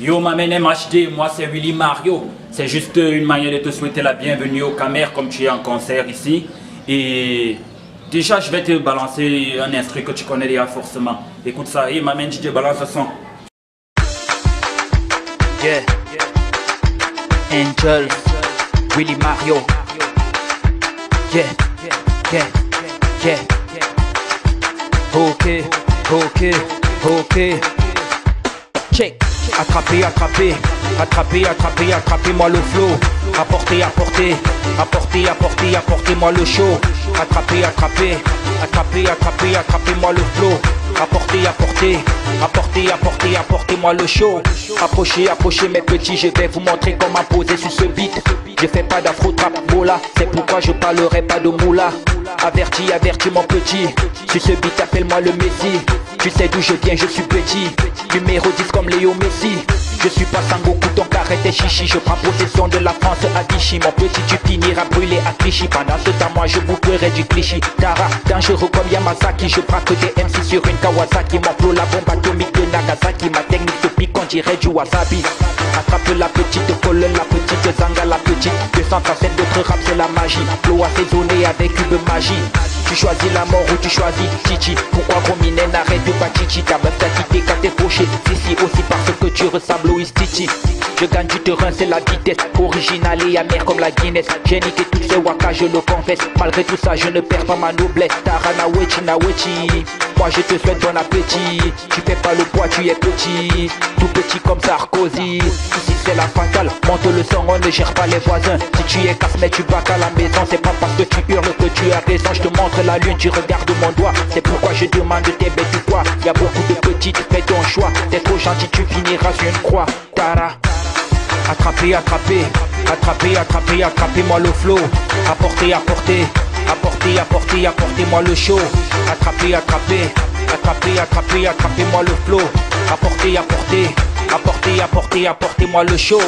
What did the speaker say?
Yo, ma MHD, moi c'est Willy Mario. C'est juste une manière de te souhaiter la bienvenue au Camer comme tu es en concert ici. Et déjà, je vais te balancer un instrument que tu connais déjà forcément. Écoute ça, et ma DJ balance le son. Yeah. Angel, Willy Mario. Yeah, yeah, yeah. Ok, ok, ok. Check. Attrapez, attrapez, attrapez, attrapez, attrapez-moi le flow. Apportez, apportez, apportez, apportez, apportez-moi le show. Attrapez, attrapez, attrapez, attrapez, attrapez-moi le flow. Apportez, apportez, apportez, apportez, apportez-moi le show. Approchez, approchez mes petits, je vais vous montrer comment poser sur ce beat. Je fais pas d'afro trap mola, c'est pourquoi je parlerai pas de moula. Averti, averti mon petit, sur ce beat appelle-moi le Messi. Tu sais d'où je viens, je suis petit. Numéro 10 comme Léo Messi. Je suis pas Sangoku, donc arrête tes chichi. Je prends possession de la France à Vichy. Mon petit, tu finiras brûlé à Clichy. Pendant ce temps, moi, je boufferai du cliché. Tara, dangereux comme Yamazaki. Je prends que des MC sur une Kawasaki. Mon flow, la bombe atomique de Nagasaki. Ma technique se pique, on dirait du wasabi. Attrape la petite colle, la petite zanga, la petite. 237 d'autres rap, c'est la magie. Flow assaisonné avec une magie. Tu choisis la mort ou tu choisis Chichi Pourquoi Romine n'arrête pas Chichi Ta meuf t'a quitté quand t'es fauché Si si aussi parce que tu ressembles Louis Titi. Je gagne du terrain c'est la vitesse Original et amer comme la Guinness. J'ai niqué toutes ces wakas je le confesse. Malgré tout ça je ne perds pas ma noblesse. Tarana wechi na Moi je te souhaite bon appétit Tu fais pas le poids tu es petit Tout petit comme Sarkozy Ici c'est la fatale Monte le son on ne gère pas les voisins Si tu es casse mais tu bacs à la maison C'est pas parce que tu hurles que tu as raison Je te montre la lune, tu regardes mon doigt. C'est pourquoi je demande tes bêtes ou quoi. Y a beaucoup de petites, fais ton choix. T'es trop gentil, tu finiras sur une croix. Tara. Attrapez, attrapez, attrapez, attrapez, attrapez-moi le flow. Apportez, apportez, apportez, apportez, apportez-moi le show. Attrapez, attrapez, attrapez, attrapez, attrapez-moi le flow. Apportez, apportez, apportez, apportez, apportez-moi le show.